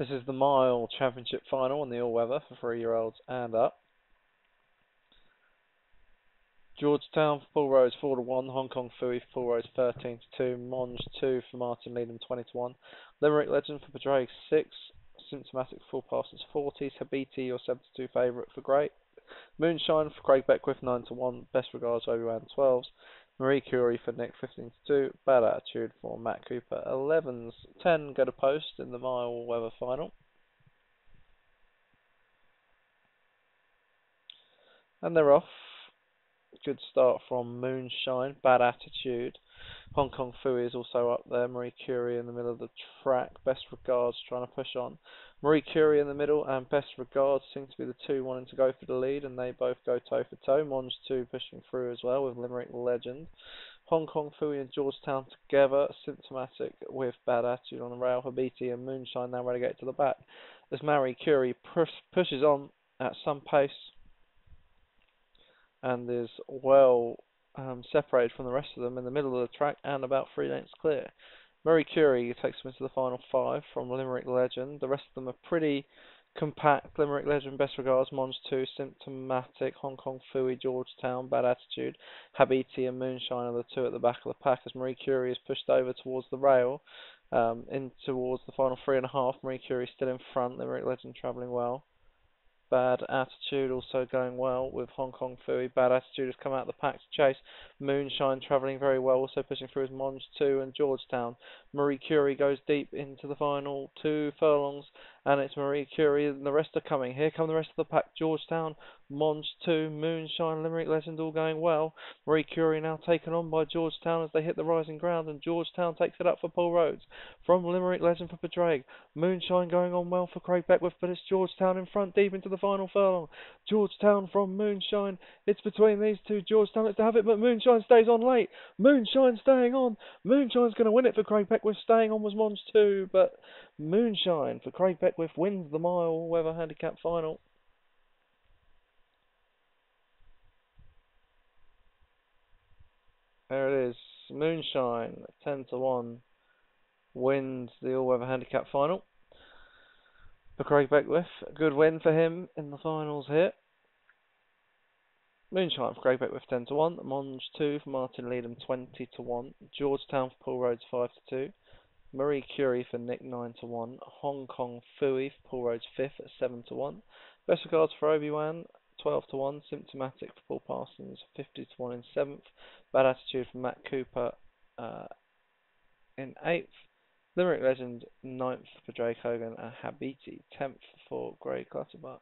This is the Mile Championship final in the all weather for three year olds and up. Georgetown for Paul Rose 4 to 1, Hong Kong Phooey for Paul Rose 13 to 2, Monge 2 for Martin Leadham 20 to 1, Limerick Legend for Padraig 6, Symptomatic Full Passes 40s, Habiti your 72 favourite for Great, Moonshine for Craig Beckwith 9 to 1, Best Regards Obi-Wan 12s, Marie Curie for Nick 15 to 2, Bad Attitude for Matt Cooper 11s, 10 go to post in the mile weather final. And they're off good start from Moonshine, Bad Attitude. Hong Kong Phooey is also up there. Marie Curie in the middle of the track. Best Regards trying to push on. Marie Curie in the middle and Best Regards seem to be the two wanting to go for the lead, and they both go toe for toe. Monge 2 pushing through as well with Limerick Legend. Hong Kong Phooey and Georgetown together, symptomatic with bad attitude on the rail. Habiti and Moonshine now relegated to the back. As Marie Curie push, pushes on at some pace, and is well um, separated from the rest of them in the middle of the track and about three lengths clear. Marie Curie takes them into the final five from Limerick Legend. The rest of them are pretty compact. Limerick Legend, best regards, Mons 2, Symptomatic, Hong Kong Phooey, Georgetown, Bad Attitude, Habiti and Moonshine are the two at the back of the pack as Marie Curie is pushed over towards the rail um, in towards the final three and a half. Marie Curie still in front, Limerick Legend travelling well. Bad Attitude also going well with Hong Kong Phooey. Bad Attitude has come out of the pack to chase. Moonshine travelling very well, also pushing through as Monge 2 and Georgetown. Marie Curie goes deep into the final two furlongs, and it's Marie Curie and the rest are coming. Here come the rest of the pack. Georgetown, Mons 2, Moonshine, Limerick Legend all going well. Marie Curie now taken on by Georgetown as they hit the rising ground, and Georgetown takes it up for Paul Rhodes. From Limerick Legend for Padraig. Moonshine going on well for Craig Beckwith, but it's Georgetown in front deep into the final furlong. Georgetown from Moonshine. It's between these two. Georgetown lets to have it, but Moonshine stays on late. Moonshine staying on. Moonshine's going to win it for Craig Beckwith. Staying on was Mons 2, but Moonshine for Craig Beckwith wins the mile All weather handicap final. There it is. Moonshine, 10 to 1, wins the all weather handicap final. For Craig Beckwith, a good win for him in the finals here. Moonshine for Craig Beckwith 10 to 1, Monge 2 for Martin Leadham 20 to 1, Georgetown for Paul Rhodes 5 to 2, Marie Curie for Nick 9 to 1, Hong Kong Phooey for Paul Rhodes 5th at 7 to 1, Best regards for Obi-Wan 12 to 1, Symptomatic for Paul Parsons 50 to 1 in 7th, Bad Attitude for Matt Cooper uh, in 8th, Limerick Legend 9th for Drake Hogan and Habiti 10th for Grey Clutterbuck.